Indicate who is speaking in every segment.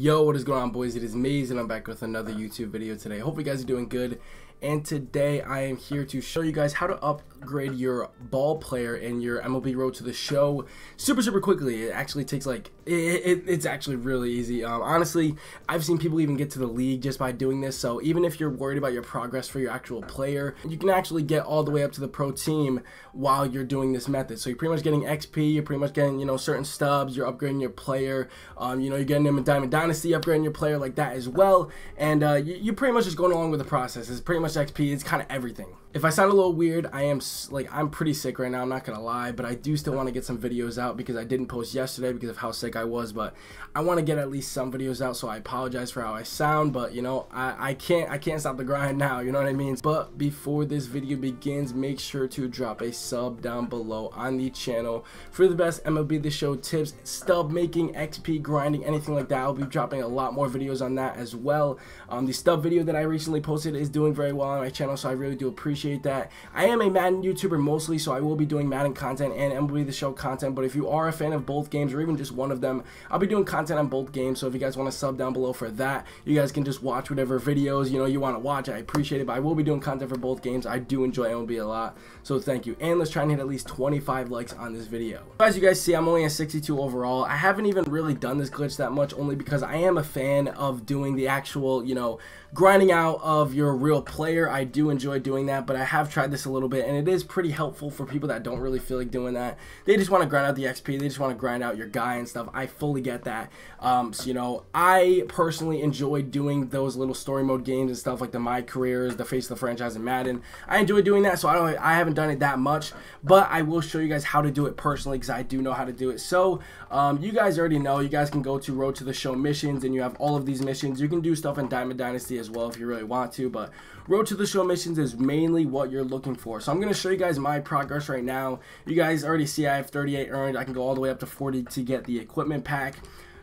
Speaker 1: Yo, what is going on boys? It is Maze and I'm back with another YouTube video today. Hope you guys are doing good. And today I am here to show you guys how to upgrade your ball player in your MLB Road to the Show super, super quickly. It actually takes like, it, it, it's actually really easy. Um, honestly, I've seen people even get to the league just by doing this. So even if you're worried about your progress for your actual player, you can actually get all the way up to the pro team while you're doing this method. So you're pretty much getting XP, you're pretty much getting, you know, certain stubs, you're upgrading your player, um, you know, you're getting them in Diamond Dynasty, upgrading your player like that as well. And uh, you, you're pretty much just going along with the process. It's pretty much much XP. It's kind of everything. If I sound a little weird, I am like I'm pretty sick right now. I'm not gonna lie, but I do still want to get some videos out because I didn't post yesterday because of how sick I was. But I want to get at least some videos out, so I apologize for how I sound. But you know, I, I can't I can't stop the grind now. You know what I mean? But before this video begins, make sure to drop a sub down below on the channel for the best MLB The Show tips, stub making, XP grinding, anything like that. I'll be dropping a lot more videos on that as well. Um, the stub video that I recently posted is doing very well on my channel, so I really do appreciate that. I am a Madden YouTuber mostly, so I will be doing Madden content and MLB The Show content, but if you are a fan of both games or even just one of them, I'll be doing content on both games, so if you guys want to sub down below for that, you guys can just watch whatever videos, you know, you want to watch. I appreciate it, but I will be doing content for both games. I do enjoy MLB a lot, so thank you. And let's try and hit at least 25 likes on this video. As you guys see, I'm only at 62 overall. I haven't even really done this glitch that much, only because I am a fan of doing the actual, you know, grinding out of your real player. I do enjoy doing that, but I have tried this a little bit, and it is pretty helpful for people that don't really feel like doing that. They just want to grind out the XP. They just want to grind out your guy and stuff. I fully get that. Um, so, you know, I personally enjoy doing those little story mode games and stuff like the My Careers, the Face of the Franchise, and Madden. I enjoy doing that, so I don't. I haven't done it that much, but I will show you guys how to do it personally because I do know how to do it. So, um, you guys already know. You guys can go to Road to the Show missions, and you have all of these missions. You can do stuff in Diamond Dynasty as well if you really want to, but Road to the Show missions is mainly what you're looking for. So I'm going to show you guys my progress right now. You guys already see I have 38 earned. I can go all the way up to 40 to get the equipment pack.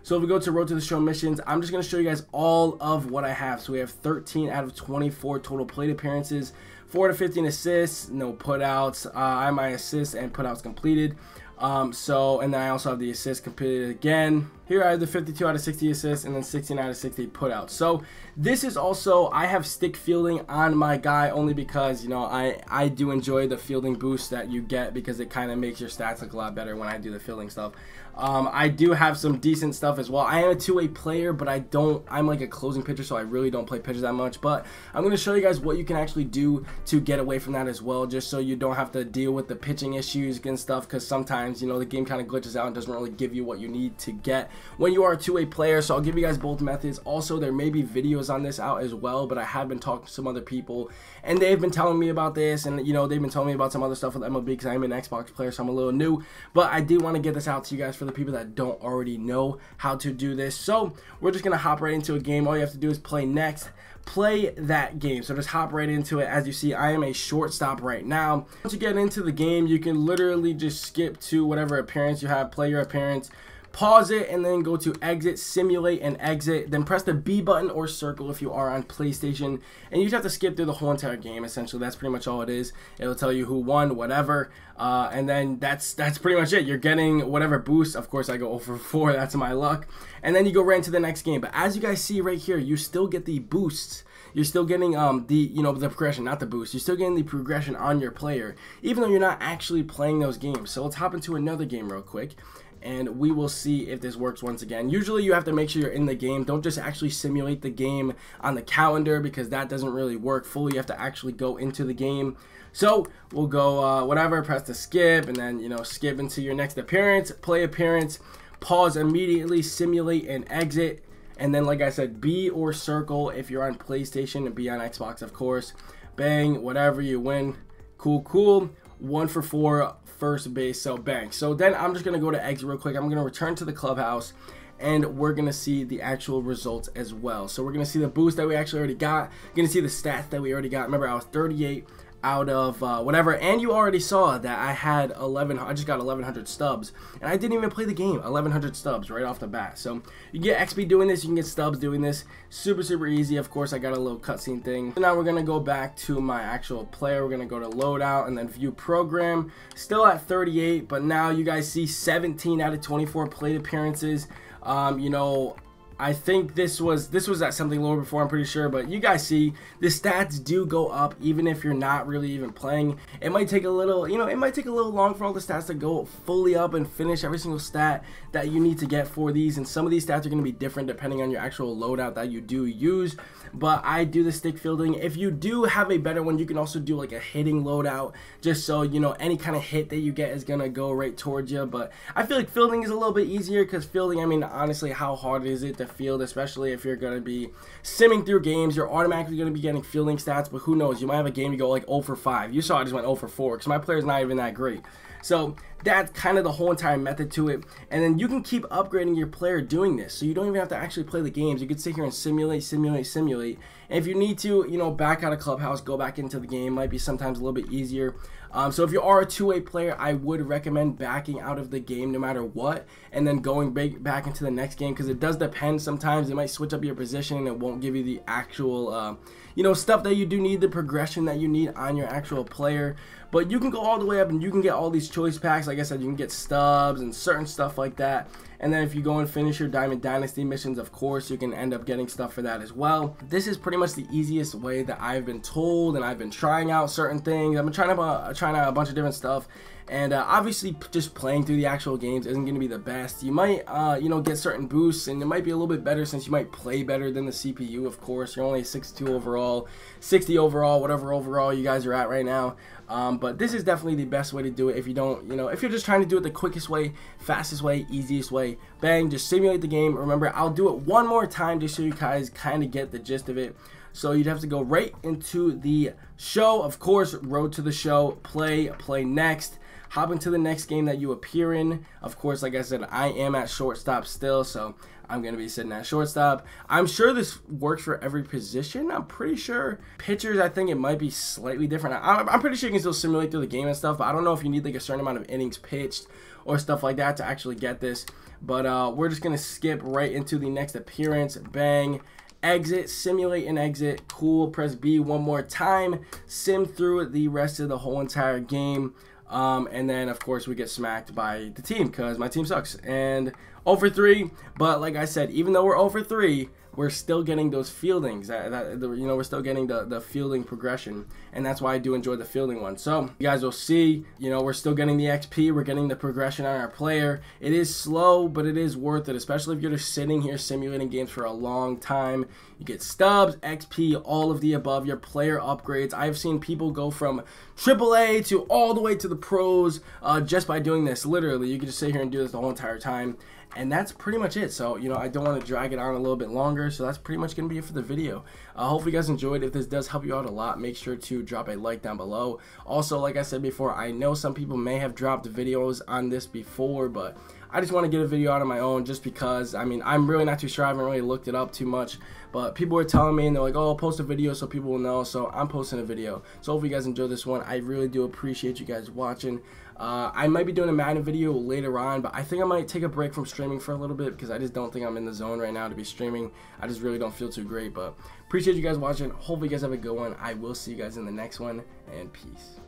Speaker 1: So if we go to Road to the Show missions, I'm just going to show you guys all of what I have. So we have 13 out of 24 total plate appearances, 4 to 15 assists, no putouts. Uh, I my assists and putouts completed. Um, so, and then I also have the assist completed again. Here I have the 52 out of 60 assists and then 16 out of 60 putouts. So this is also, I have stick fielding on my guy only because, you know, I, I do enjoy the fielding boost that you get because it kind of makes your stats look a lot better when I do the fielding stuff. Um, I do have some decent stuff as well. I am a two-way player, but I don't, I'm like a closing pitcher, so I really don't play pitchers that much. But I'm going to show you guys what you can actually do to get away from that as well, just so you don't have to deal with the pitching issues and stuff, because sometimes, you know, the game kind of glitches out and doesn't really give you what you need to get when you are a two-way player. So I'll give you guys both methods. Also, there may be videos on this out as well, but I have been talking to some other people, and they've been telling me about this, and, you know, they've been telling me about some other stuff with MLB, because I'm an Xbox player, so I'm a little new. But I do want to get this out to you guys for the people that don't already know how to do this. So we're just going to hop right into a game. All you have to do is play next play that game. So just hop right into it. As you see, I am a shortstop right now. Once you get into the game, you can literally just skip to whatever appearance you have, play your appearance, pause it and then go to exit simulate and exit. Then press the b button or circle if you are on playstation. And you just have to skip through the whole entire game essentially. That's pretty much all it is. It'll tell you who won whatever. Uh, and then that's that's pretty much it. You're getting whatever boost. Of course i go over four. That's my luck. And then you go right into the next game. But as you guys see right here you still get the boosts. You're still getting um the you know the progression not the boost. You're still getting the progression on your player even though you're not actually playing those games. So let's hop into another game real quick and we will see if this works once again. Usually you have to make sure you're in the game. Don't just actually simulate the game on the calendar because that doesn't really work fully. You have to actually go into the game. So we'll go uh, whatever, press the skip and then, you know, skip into your next appearance, play appearance, pause immediately, simulate and exit. And then, like I said, B or circle if you're on PlayStation and B on Xbox, of course. Bang, whatever you win. Cool, cool. One for four first base, so bang. So then I'm just going to go to exit real quick. I'm going to return to the clubhouse and we're going to see the actual results as well. So we're going to see the boost that we actually already got. going to see the stats that we already got. Remember, I was 38 out of uh, whatever. And you already saw that I had 11. I just got 1100 stubs, and I didn't even play the game. 1100 stubs right off the bat. So you get XP doing this. You can get stubs doing this. Super super easy. Of course, I got a little cutscene thing. So now we're gonna go back to my actual player. We're gonna go to loadout and then view program. Still at 38, but now you guys see 17 out of 24 plate appearances. Um, you know, I think this was this was at something lower before, I'm pretty sure, but you guys see the stats do go up even if you're not really even playing. It might take a little, you know, it might take a little long for all the stats to go fully up and finish every single stat that you need to get for these, and some of these stats are going to be different depending on your actual loadout that you do use, but I do the stick fielding. If you do have a better one, you can also do like a hitting loadout, just so, you know, any kind of hit that you get is going to go right towards you, but I feel like fielding is a little bit easier, because fielding, I mean, honestly, how hard is it to field, especially if you're going to be simming through games. You're automatically going to be getting fielding stats, but who knows? You might have a game you go like 0 for 5. You saw I just went 0 for 4 because my player's not even that great. So that's kind of the whole entire method to it. And then you can keep upgrading your player doing this. So you don't even have to actually play the games. You can sit here and simulate, simulate, simulate. And if you need to, you know, back out of Clubhouse, go back into the game. Might be sometimes a little bit easier. Um, so if you are a two-way player, I would recommend backing out of the game no matter what, and then going back into the next game because it does depend. Sometimes it might switch up your position and it won't give you the actual, uh, you know, stuff that you do need, the progression that you need on your actual player. But you can go all the way up and you can get all these choice packs. Like I said, you can get stubs and certain stuff like that. And then if you go and finish your Diamond Dynasty missions, of course, you can end up getting stuff for that as well. This is pretty much the easiest way that I've been told, and I've been trying out certain things. I've been trying out, trying out a bunch of different stuff. And uh, obviously, just playing through the actual games isn't going to be the best. You might, uh, you know, get certain boosts, and it might be a little bit better since you might play better than the CPU. Of course, you're only 62 overall, 60 overall, whatever overall you guys are at right now. Um, but this is definitely the best way to do it if you don't, you know, if you're just trying to do it the quickest way, fastest way, easiest way. Bang, just simulate the game. Remember, I'll do it one more time just so you guys kind of get the gist of it. So you'd have to go right into the show. Of course, road to the show, play, play next hop into the next game that you appear in. Of course, like I said, I am at shortstop still, so I'm going to be sitting at shortstop. I'm sure this works for every position. I'm pretty sure pitchers, I think it might be slightly different. I'm pretty sure you can still simulate through the game and stuff, but I don't know if you need like a certain amount of innings pitched or stuff like that to actually get this. But uh, we're just going to skip right into the next appearance. Bang exit, simulate and exit, cool, press B one more time, sim through the rest of the whole entire game. Um, and then, of course, we get smacked by the team because my team sucks. And over 3, but like I said, even though we're over 3, we're still getting those fieldings. That, that, you know, we're still getting the, the fielding progression, and that's why I do enjoy the fielding one. So you guys will see, you know, we're still getting the XP. We're getting the progression on our player. It is slow, but it is worth it, especially if you're just sitting here simulating games for a long time. You get stubs, XP, all of the above. Your player upgrades. I've seen people go from AAA to all the way to the pros uh, just by doing this. Literally, you can just sit here and do this the whole entire time and that's pretty much it. So you know i don't want to drag it on a little bit longer so that's pretty much going to be it for the video. Uh, hopefully you guys enjoyed. If this does help you out a lot make sure to drop a like down below. Also like i said before i know some people may have dropped videos on this before but I just want to get a video out on my own just because, I mean, I'm really not too sure. I haven't really looked it up too much. But people were telling me and they're like, oh, I'll post a video so people will know. So I'm posting a video. So hopefully you guys enjoy this one. I really do appreciate you guys watching. Uh, I might be doing a Madden video later on, but I think I might take a break from streaming for a little bit because I just don't think I'm in the zone right now to be streaming. I just really don't feel too great, but appreciate you guys watching. Hopefully you guys have a good one. I will see you guys in the next one, and peace.